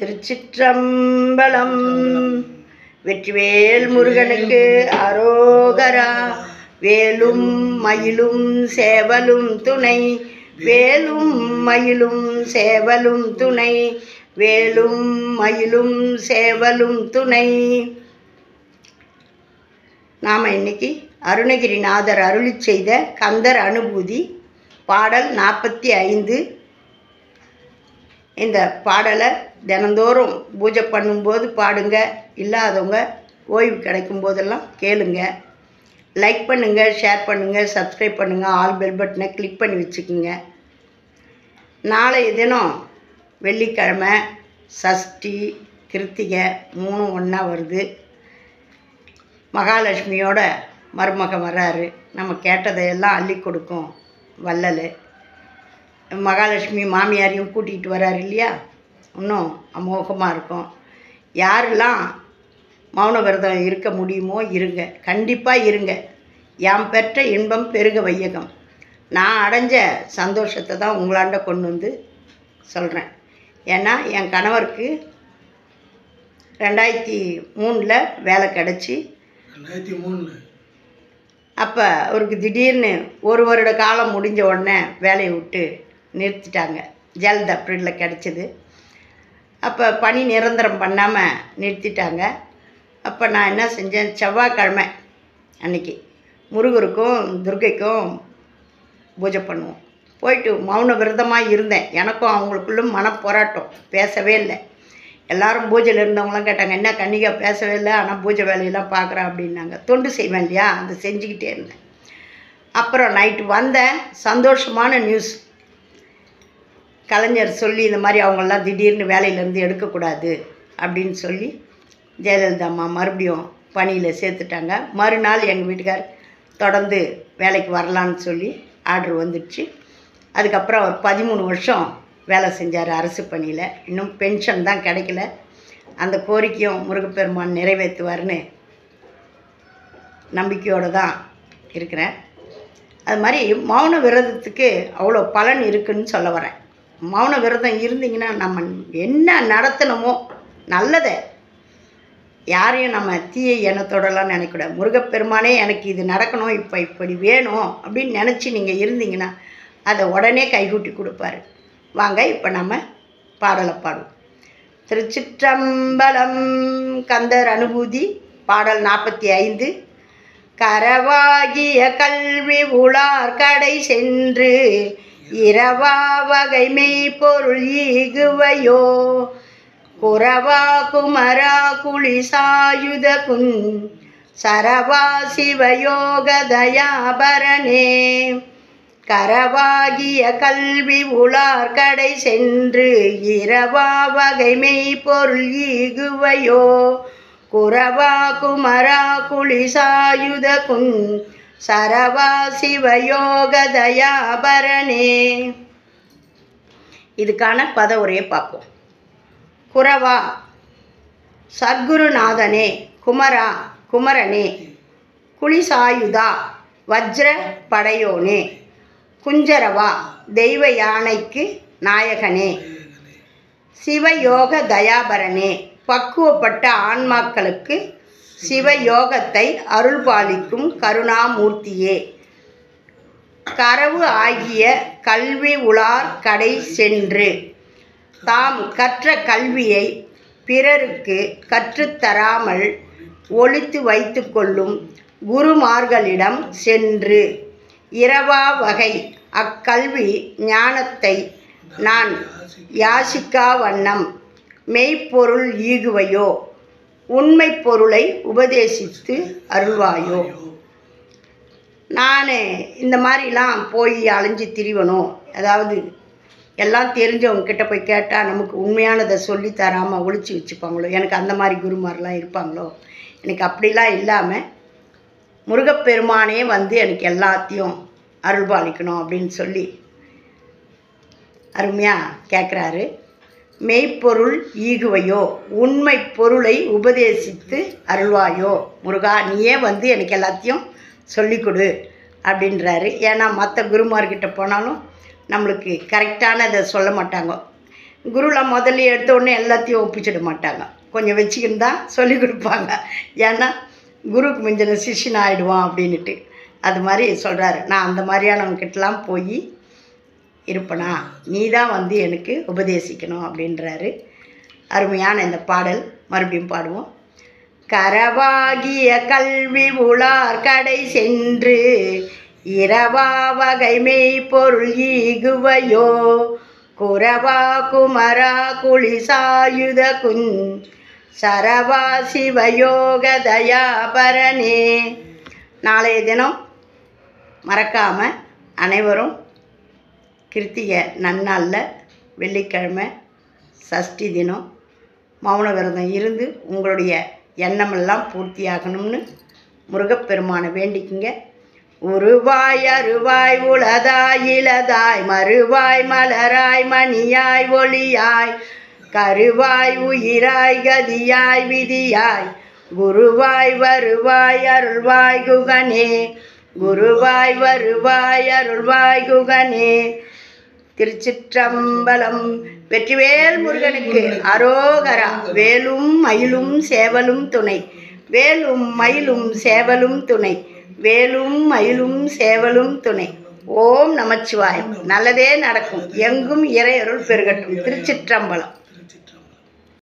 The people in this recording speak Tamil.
திருச்சிற்றம்பலம். வெற்றிவேல் முருகனுக்கு அரோகரா. வேலும் மயிலும் சேவலும் துணை. வேலும் மயிலும் சேவலும் துணை. வேலும் மயிலும் சேவலும் துணை. நாம் இன்னைக்கு அருணகிரிநாதர் அருளி செய்த கந்தர் அனுபூதி பாடல் நாற்பத்தி ஐந்து. இந்த பாடலை தினந்தோறும் பூஜை பண்ணும்போது பாடுங்க இல்லாதவங்க ஓய்வு கிடைக்கும் போதெல்லாம் கேளுங்க. லைக் பண்ணுங்கள் ஷேர் பண்ணுங்கள் சப்ஸ்கிரைப் பண்ணுங்கள் ஆல் பெல் பட்டனை கிளிக் பண்ணி வச்சுக்கோங்க. நாளைய தினம் வெள்ளிக்கிழமை சஷ்டி கிருத்திகை மூணும் ஒன்றா வருது. மகாலட்சுமியோட மருமகன் வராரு. நம்ம கேட்டதையெல்லாம் அள்ளி கொடுக்கும் வள்ளல். மகாலட்சுமி மாமியாரையும் கூட்டிகிட்டு வர்றாரு இல்லையா? இன்னும் அமோகமாக இருக்கும். யாரெல்லாம் மௌன விரதம் இருக்க முடியுமோ இருங்க. கண்டிப்பாக இருங்க. யாம் பெற்ற இன்பம் பெருக வையகம். நான் அடைஞ்ச சந்தோஷத்தை தான் உங்களாண்ட கொண்டு வந்து சொல்கிறேன் ஏன்னா என் கணவருக்கு ரெண்டாயிரத்தி மூணில் வேலை கிடச்சி. ரெண்டாயிரத்தி மூணில்? அப்போ அவருக்கு திடீர்னு ஒரு வருட காலம் முடிஞ்ச உடனே வேலையை விட்டு நிறுத்திட்டாங்க. ஜல்த அப்ரிலில் கிடச்சிது. அப்போ பணி நிரந்தரம் பண்ணாமல் நிறுத்திட்டாங்க. அப்போ நான் என்ன செஞ்சேன்? செவ்வாய்க்கிழமை அன்னைக்கு முருகருக்கும் துர்கைக்கும் பூஜை பண்ணுவோம். போயிட்டு மௌன விரதமாக இருந்தேன். எனக்கும் அவங்களுக்குள்ளும் மனப்போராட்டம். பேசவே இல்லை. எல்லாரும் பூஜையில் இருந்தவங்களாம் கேட்டாங்க என்ன கன்னிகா பேசவே இல்லை. ஆனால் பூஜை வேலையெல்லாம் பார்க்குறேன் அப்படின்னாங்க. தொண்டு செய்வேன் இல்லையா? அதை செஞ்சுக்கிட்டே இருந்தேன். அப்புறம் நைட்டு வந்தேன் சந்தோஷமான நியூஸ். கலைஞர் சொல்லி இந்த மாதிரி அவங்கெல்லாம் திடீர்னு வேலையிலேருந்து எடுக்கக்கூடாது அப்படின்னு சொல்லி ஜெயலலிதா அம்மா மறுபடியும் பணியில் சேர்த்துட்டாங்க. மறுநாள் எங்கள் வீட்டுக்கார் தொடர்ந்து வேலைக்கு வரலான்னு சொல்லி ஆர்டர் வந்துடுச்சு. அதுக்கப்புறம் அவர் பதிமூணு வருஷம் வேலை செஞ்சார் அரசு பணியில். இன்னும் பென்ஷன் தான் கிடைக்கல. அந்த கோரிக்கையும் முருகப்பெருமான் நிறைவேற்றுவார்னு நம்பிக்கையோடு தான் இருக்கிறேன். அது மாதிரி மௌன விரதத்துக்கு அவ்வளோ பலன் இருக்குன்னு சொல்ல வரேன். மௌன விரதம் இருந்தீங்கன்னா நம்ம என்ன நடத்தணுமோ நல்லதை யாரையும் நம்ம தீய எண்ணத்தோடலாம் நினைக்கூடாது முருகப்பெருமானே எனக்கு இது நடக்கணும் இப்போ இப்படி வேணும் அப்படின்னு நினச்சி நீங்கள் இருந்தீங்கன்னா அதை உடனே கைகூட்டி கொடுப்பாரு. வாங்க இப்போ நம்ம பாடலை பாடுவோம். திருச்சிற்றம்பலம் கந்தர் அனுபூதி பாடல் நாற்பத்தி ஐந்து கரவாகிய கல்வி உளார் கடை சென்று இரவா வகை மெய்ப்பொருள் ஈகுவையோ. குரவா குமரா குளிசாயுத குன் சரவா சிவயோகதயாபரணே கரவாகிய கல்வி உலார் கடை சென்று இரவா வகை மெய்ப்பொருள் ஈகுவையோ. குரவா குமரா குளிசாயுத குன் சரவா சிவயோக தயாபரணே இதுக்கான பதவுரையை பார்ப்போம். குரவா சத்குருநாதனே குமரா குமரனே குளிசாயுதா வஜ்ர படையோனே குஞ்சரவா தெய்வ யானைக்கு நாயகனே சிவயோக தயாபரனே பக்குவப்பட்ட ஆன்மாக்களுக்கு சிவயோகத்தை அருள்பாலிக்கும் கருணாமூர்த்தியே. கரவு ஆகிய கல்வி உலார் கடை சென்று தாம் கற்ற கல்வியை பிறருக்கு கற்றுத்தராமல் ஒழித்து வைத்து கொள்ளும் குருமார்களிடம் சென்று இரவா வகை அக்கல்வி ஞானத்தை நான் யாசிக்கா வண்ணம் மெய்ப்பொருள் ஈகுவையோ உண்மை பொருளை உபதேசித்து அருள்வாயோ? நான் இந்த மாதிரிலாம் போய் அலைஞ்சு திரிவணும் அதாவது எல்லாம் தெரிஞ்சவங்கக்கிட்ட போய் கேட்டால் நமக்கு உண்மையானதை சொல்லி தராமல் ஒழிச்சு வச்சுப்பாங்களோ? எனக்கு அந்த மாதிரி குருமாரெலாம் இருப்பாங்களோ? எனக்கு அப்படிலாம் இல்லாமல் முருகப்பெருமானே வந்து எனக்கு எல்லாத்தையும் அருள்பாலிக்கணும் அப்படின்னு சொல்லி அருமையாக கேட்குறாரு மெய்ப்பொருள் ஈகுவையோ? உண்மை பொருளை உபதேசித்து அருள்வாயோ? முருகா நீயே வந்து எனக்கு எல்லாத்தையும் சொல்லிக் கொடு அப்படின்றாரு. ஏன்னா மற்ற குருமார்கிட்ட போனாலும் நம்மளுக்கு கரெக்டானதை சொல்ல மாட்டாங்க. குருலாம் முதல்ல எடுத்த உடனே எல்லாத்தையும் ஒப்பிச்சிட மாட்டாங்க. கொஞ்சம் வச்சுக்கின்னு தான் சொல்லிக் கொடுப்பாங்க. ஏன்னா குருக்கு மிஞ்சின சிஷ்யன் ஆகிடுவான் அப்படின்ட்டு அது மாதிரி சொல்கிறாரு நான் அந்த மாதிரியானவங்கிட்டலாம் போய் இருப்பனா? நீ தான் வந்து எனக்கு உபதேசிக்கணும் அப்படின்றாரு. அருமையான இந்த பாடல். மறுபடியும் பாடுவோம். கரவாகிய கல்வி உளார் கடை சென்று இரவா வகை பொருள் ஈகுவையோ குரவா குமரா குளிசாயுத குன் சரவா சிவயோக தயாபரனே. நாளைய தினம் மறக்காமல் அனைவரும் கிருத்திகை நன்னாளில் வெள்ளிக்கிழமை சஷ்டி தினம் மௌன விரதம் இருந்து உங்களுடைய எண்ணமெல்லாம் பூர்த்தியாகணும்னு முருகப்பெருமானை வேண்டிக்குங்க. உருவாய் அருவாய் உளதாய் இளதாய் மறுவாய் மலராய் மணியாய் ஒளியாய் கருவாய் உயிராய் கதியாய் விதியாய் குருவாய் வருவாய் அருள்வாய் குகனே குருவாய் வருவாய் அருள்வாய் குகனே திருச்சிற்றம்பலம். வெற்றிவேல் முருகனுக்கு அரோகரா. வேலும் மயிலும் சேவலும் துணை. வேலும் மயிலும் சேவலும் துணை. வேலும் மயிலும் சேவலும் துணை. ஓம் நமச்சிவாயம். நல்லதே நடக்கும். எங்கும் இறையருள் பெருகட்டும். திருச்சிற்றம்பலம்.